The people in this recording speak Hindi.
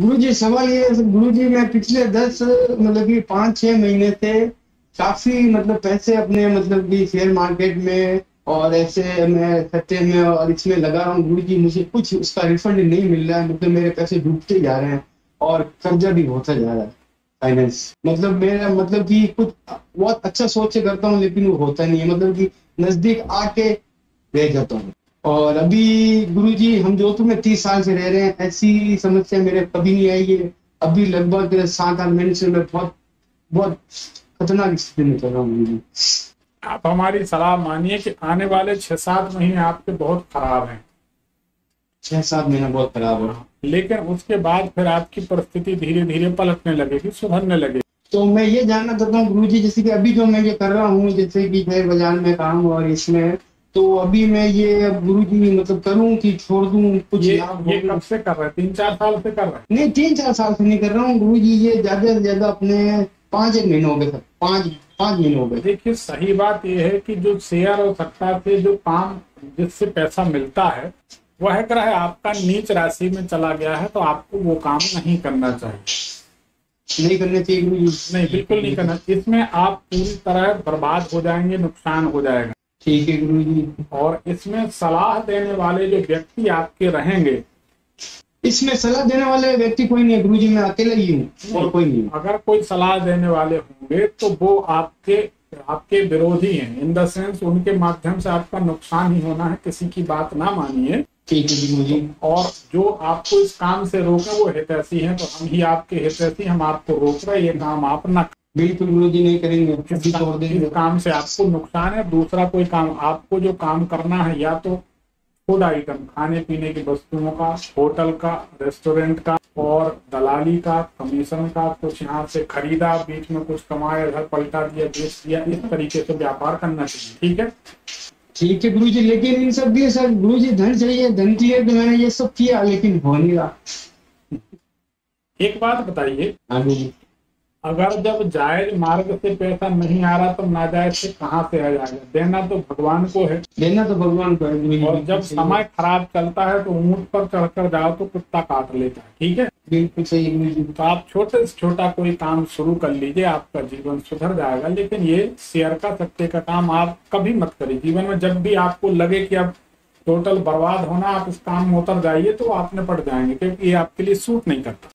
गुरु जी सवाल ये गुरु जी मैं पिछले दस मतलब कि पाँच, छह महीने से काफ़ी मतलब पैसे अपने मतलब कि शेयर मार्केट में और ऐसे मैं सट्टे में और इसमें लगा रहा हूँ। गुरु जी मुझे कुछ उसका रिफंड नहीं मिल रहा है मतलब मेरे पैसे डूबते जा रहे हैं और कर्जा भी होता जा रहा है फाइनेंस मतलब मेरा मतलब कि कुछ बहुत अच्छा सोच करता हूँ, लेकिन वो होता नहीं है। मतलब कि नज़दीक आके रह जाता हूँ। और अभी गुरु जी हम जोधपुर में तीस साल से रह रहे हैं ऐसी समस्या मेरे कभी नहीं आई है अभी लगभग सात आठ महीने से मैं बहुत बहुत खतरनाक स्थिति में चल रहा हूँ। आप हमारी सलाह मानिए कि आने वाले छह सात महीने आपके बहुत खराब हैं। छह सात महीने बहुत खराब है। लेकिन उसके बाद फिर आपकी परिस्थिति धीरे धीरे पलटने लगेगी सुधरने लगेगी। तो मैं ये जानना चाहता हूँ गुरु जी जैसे कि अभी जो मैं ये कर रहा हूँ जैसे कि शेयर बाज़ार में काम और इसमें तो अभी मैं ये गुरु जी मतलब करूँ कि छोड़ दूँ कुछ ये ये कब से कर रहे हैं? तीन चार साल से कर रहे हैं? नहीं तीन चार साल से नहीं कर रहा हूँ। गुरु जी ये ज़्यादा से ज़्यादा अपने पाँच एक महीने हो गए सर। पाँच पाँच महीने हो गए। देखिए सही बात यह है कि जो शेयर और सट्टा से जो काम जिससे पैसा मिलता है वह ग्रह आपका नीच राशि में चला गया है तो आपको वो काम नहीं करना चाहिए। नहीं करने चाहिए नहीं बिल्कुल नहीं करना। इसमें आप पूरी तरह बर्बाद हो जाएँगे नुकसान हो जाएगा। ठीक है गुरु जी और इसमें सलाह देने वाले जो व्यक्ति आपके रहेंगे इसमें सलाह देने वाले व्यक्ति कोई नहीं है गुरु जी मैं अकेला ही हूँ और कोई नहीं अगर कोई सलाह देने वाले होंगे तो वो आपके आपके विरोधी हैं। इन द सेंस उनके माध्यम से आपका नुकसान ही होना है किसी की बात ना मानिए। ठीक है गुरु जी और जो आपको इस काम से रोके वो हितैषी हैं तो हम ही आपके हितैषी हम आपको रोक रहे ये काम आप न बिल्कुल गुरु जी नहीं करेंगे तोड़ काम, देंगे। काम से आपको नुकसान है दूसरा कोई काम आपको जो काम करना है या तो फ़ूड आइटम खाने पीने की वस्तुओं का होटल का रेस्टोरेंट का और दलाली का कमीशन का कुछ यहाँ से खरीदा बीच में कुछ कमाया घर पलटा दिया बेच दिया इस तरीके से व्यापार करना चाहिए ठीक है? ठीक है गुरु जी लेकिन इन सब के सर गुरु जी धन चाहिए धन तो मैंने ये सब किया लेकिन हो नहीं रहा। एक बात बताइए हाँ जी। अगर जब जायज़ मार्ग से पैसा नहीं आ रहा तो नाजायज से कहाँ से आ जाएगा? देना तो भगवान को है। देना तो भगवान को है और जब समय खराब चलता है तो ऊँट पर चढ़कर जाओ तो कुत्ता काट लेता है ठीक है? बिल्कुल सही तो आप छोटे से छोटा कोई काम शुरू कर लीजिए आपका जीवन सुधर जाएगा। लेकिन ये शेयर का सत्ते का काम आप कभी मत करिए। जीवन में जब भी आपको लगे कि अब टोटल बर्बाद होना आप इस काम में उतर जाइए तो आप निपट जाएँगे क्योंकि ये आपके लिए सूट नहीं करता।